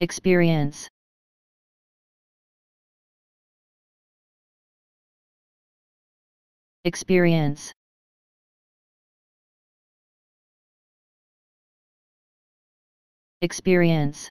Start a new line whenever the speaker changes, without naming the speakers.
experience. Experience. Experience.